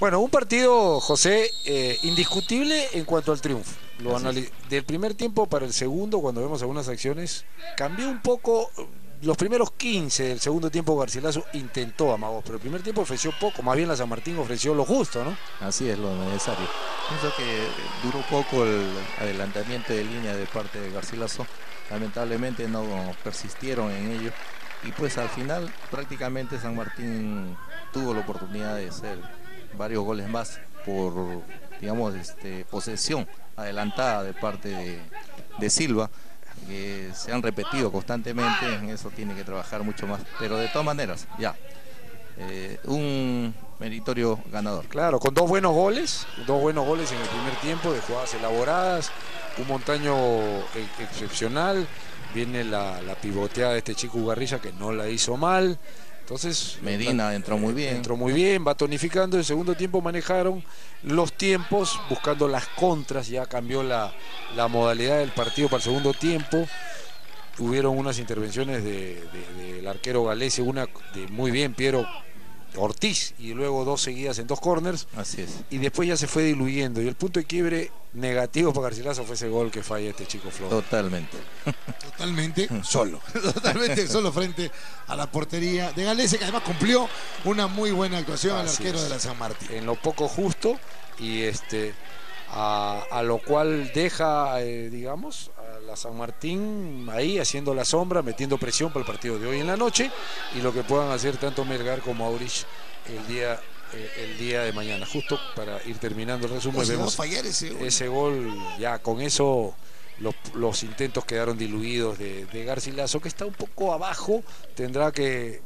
Bueno, un partido, José, eh, indiscutible en cuanto al triunfo. Lo Del primer tiempo para el segundo, cuando vemos algunas acciones, cambió un poco. eh, Los primeros 15 del segundo tiempo Garcilaso intentó a Magos, pero el primer tiempo ofreció poco, más bien la San Martín ofreció lo justo, ¿no? Así es lo necesario. Pienso que duró poco el adelantamiento de línea de parte de Garcilaso. Lamentablemente no persistieron en ello. Y pues al final prácticamente San Martín tuvo la oportunidad de hacer varios goles más por, digamos, este, posesión adelantada de parte de, Silva, que se han repetido constantemente, en eso tiene que trabajar mucho más. Pero de todas maneras, ya, eh, un meritorio ganador. Claro, con dos buenos goles, dos buenos goles en el primer tiempo de jugadas elaboradas, un montaño e- excepcional, viene la, la pivoteada de este chico Ugarrilla que no la hizo mal. Entonces, Medina entró muy bien. Entró muy bien, va tonificando. El segundo tiempo manejaron los tiempos, buscando las contras. Ya cambió la, la modalidad del partido para el segundo tiempo. Hubieron unas intervenciones de- de- del arquero Galese, una de muy bien, Piero Ortiz, y luego dos seguidas en dos corners. Así es. Y después ya se fue diluyendo. Y el punto de quiebre negativo para Garcilaso fue ese gol que falla este chico Flor. Totalmente. Totalmente solo. Totalmente solo frente a la portería de Galese, que además cumplió una muy buena actuación al arquero es. de la San Martín. en lo poco justo y este a, a lo cual deja eh, digamos a San Martín ahí haciendo la sombra metiendo presión para el partido de hoy en la noche y lo que puedan hacer tanto Melgar como Aurich el día eh, el día de mañana justo para ir terminando el resumen vemos fallar ese gol. ese gol ya con eso los, los intentos quedaron diluidos de, de Garcilaso que está un poco abajo tendrá que